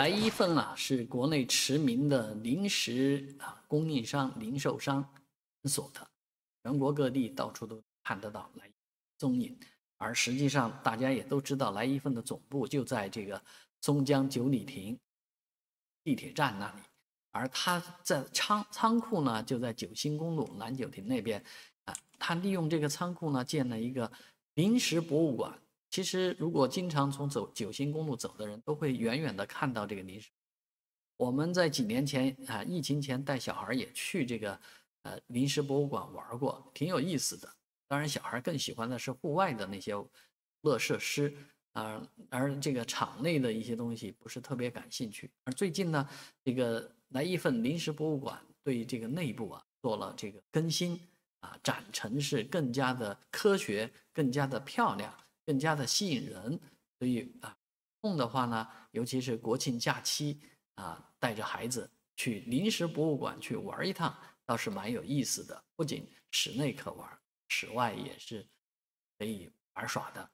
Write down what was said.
来一份啊，是国内驰名的零食啊供应商、零售商所的，全国各地到处都看得到来踪影。而实际上，大家也都知道，来一份的总部就在这个松江九里亭地铁站那里，而他在仓仓库呢，就在九星公路南九亭那边啊。他利用这个仓库呢，建了一个临时博物馆。其实，如果经常从走九星公路走的人，都会远远的看到这个临时。我们在几年前啊，疫情前带小孩也去这个呃临时博物馆玩过，挺有意思的。当然，小孩更喜欢的是户外的那些乐设施啊，而这个场内的一些东西不是特别感兴趣。而最近呢，这个来一份临时博物馆对这个内部啊做了这个更新啊，展陈是更加的科学，更加的漂亮。更加的吸引人，所以啊，空的话呢，尤其是国庆假期啊，带着孩子去临时博物馆去玩一趟，倒是蛮有意思的。不仅室内可玩，室外也是可以玩耍的。